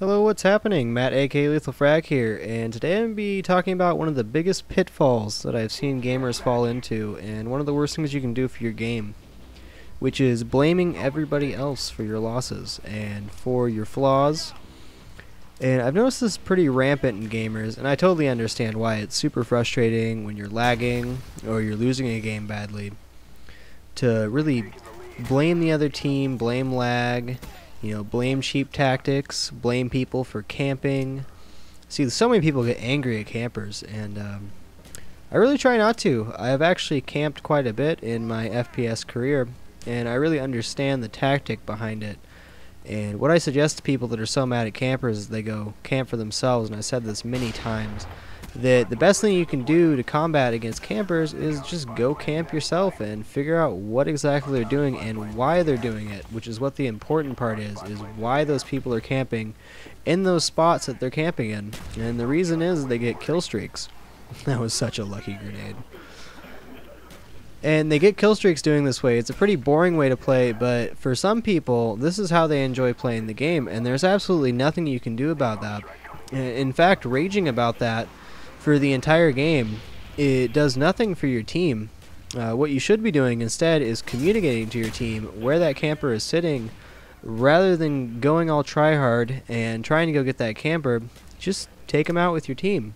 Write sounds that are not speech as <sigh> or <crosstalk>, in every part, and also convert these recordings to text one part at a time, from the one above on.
Hello, what's happening? Matt, aka Lethal Frag here, and today I'm going to be talking about one of the biggest pitfalls that I've seen gamers fall into, and one of the worst things you can do for your game, which is blaming everybody else for your losses and for your flaws. And I've noticed this pretty rampant in gamers, and I totally understand why. It's super frustrating when you're lagging or you're losing a game badly to really blame the other team, blame lag, you know, blame cheap tactics, blame people for camping. See, so many people get angry at campers, and um, I really try not to. I have actually camped quite a bit in my FPS career, and I really understand the tactic behind it. And what I suggest to people that are so mad at campers is they go camp for themselves, and I said this many times that the best thing you can do to combat against campers is just go camp yourself and figure out what exactly they're doing and why they're doing it, which is what the important part is, is why those people are camping in those spots that they're camping in. And the reason is they get kill streaks. <laughs> that was such a lucky grenade. And they get kill streaks doing this way. It's a pretty boring way to play, but for some people, this is how they enjoy playing the game, and there's absolutely nothing you can do about that. In fact, raging about that for the entire game, it does nothing for your team. Uh, what you should be doing instead is communicating to your team where that camper is sitting rather than going all try hard and trying to go get that camper. Just take him out with your team.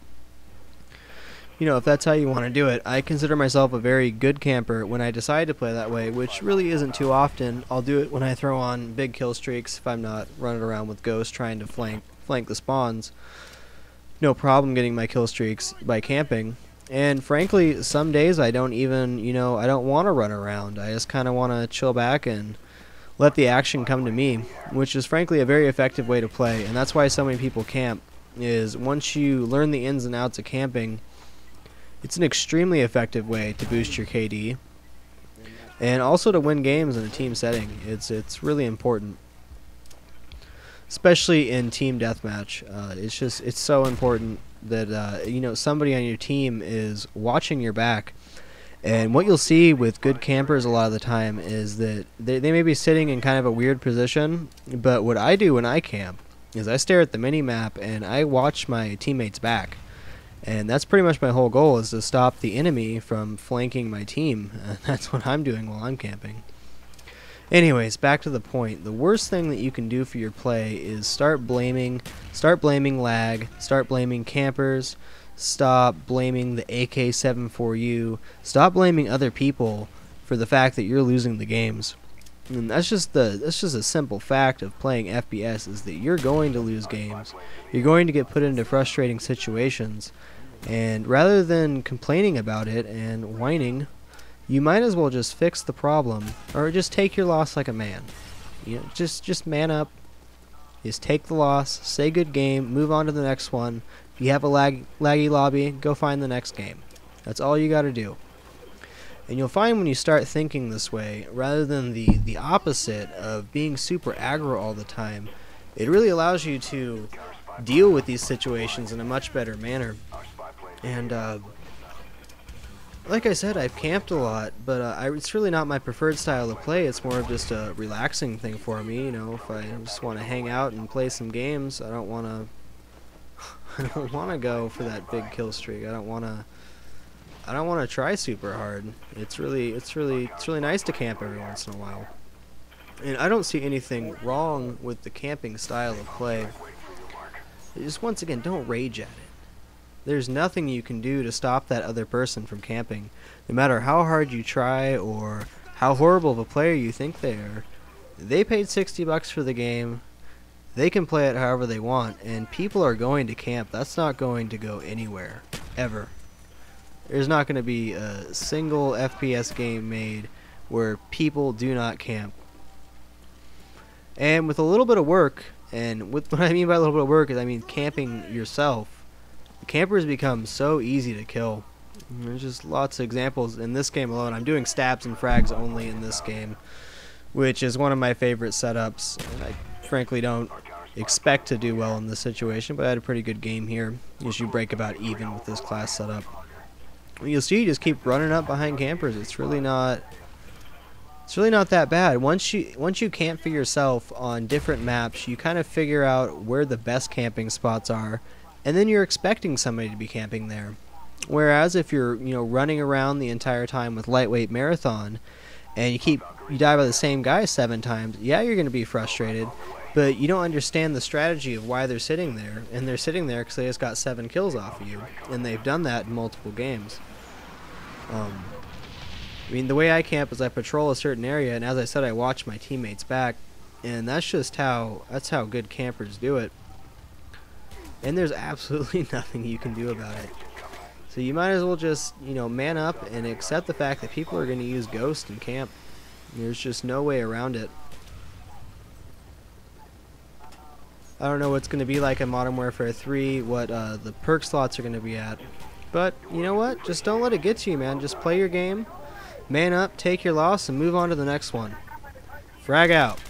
You know, if that's how you want to do it, I consider myself a very good camper when I decide to play that way, which really isn't too often. I'll do it when I throw on big kill streaks if I'm not running around with ghosts trying to flank flank the spawns no problem getting my kill streaks by camping. And frankly, some days I don't even, you know, I don't want to run around. I just kind of want to chill back and let the action come to me, which is frankly a very effective way to play. And that's why so many people camp is once you learn the ins and outs of camping, it's an extremely effective way to boost your KD and also to win games in a team setting. It's it's really important especially in team deathmatch. Uh, it's just it's so important that uh, you know somebody on your team is watching your back. And what you'll see with good campers a lot of the time is that they, they may be sitting in kind of a weird position, but what I do when I camp is I stare at the mini map and I watch my teammates back. And that's pretty much my whole goal is to stop the enemy from flanking my team. And <laughs> that's what I'm doing while I'm camping. Anyways, back to the point. The worst thing that you can do for your play is start blaming, start blaming lag, start blaming campers, stop blaming the AK-74U, stop blaming other people for the fact that you're losing the games. And that's just the that's just a simple fact of playing FPS is that you're going to lose games. You're going to get put into frustrating situations. And rather than complaining about it and whining, you might as well just fix the problem or just take your loss like a man. You know, just just man up. Just take the loss, say good game, move on to the next one. If you have a lag, laggy lobby, go find the next game. That's all you got to do. And you'll find when you start thinking this way, rather than the, the opposite of being super aggro all the time, it really allows you to deal with these situations in a much better manner. And uh, like I said, I've camped a lot, but uh, I, it's really not my preferred style of play. It's more of just a relaxing thing for me. You know, if I just want to hang out and play some games, I don't want to. <laughs> I don't want to go for that big kill streak. I don't want to. I don't want to try super hard. It's really, it's really, it's really nice to camp every once in a while. And I don't see anything wrong with the camping style of play. Just once again, don't rage at it. There's nothing you can do to stop that other person from camping. No matter how hard you try or how horrible of a player you think they are, they paid 60 bucks for the game. They can play it however they want, and people are going to camp. That's not going to go anywhere, ever. There's not going to be a single FPS game made where people do not camp. And with a little bit of work, and with <laughs> what I mean by a little bit of work is I mean camping yourself, campers become so easy to kill. There's just lots of examples in this game alone. I'm doing stabs and frags only in this game, which is one of my favorite setups. I frankly don't expect to do well in this situation, but I had a pretty good game here. Usually break about even with this class setup. You'll see you just keep running up behind campers. It's really not It's really not that bad. Once you once you camp for yourself on different maps, you kind of figure out where the best camping spots are, and then you're expecting somebody to be camping there. Whereas if you're you know running around the entire time with lightweight marathon, and you keep you die by the same guy seven times, yeah, you're going to be frustrated, but you don't understand the strategy of why they're sitting there, and they're sitting there because they just got seven kills off of you, and they've done that in multiple games. Um, I mean, the way I camp is I patrol a certain area, and as I said, I watch my teammates back, and that's just how that's how good campers do it. And there's <laughs> absolutely nothing you can do about it. So you might as well just, you know, man up and accept the fact that people are going to use Ghost in camp. There's just no way around it. I don't know what's going to be like in Modern Warfare 3, what uh, the perk slots are going to be at. But, you know what? Just don't let it get to you, man. Just play your game, Man up, take your loss, and move on to the next one. Frag out.